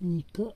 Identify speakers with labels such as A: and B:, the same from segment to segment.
A: 肉。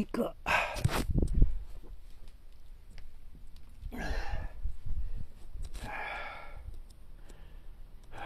B: Nico.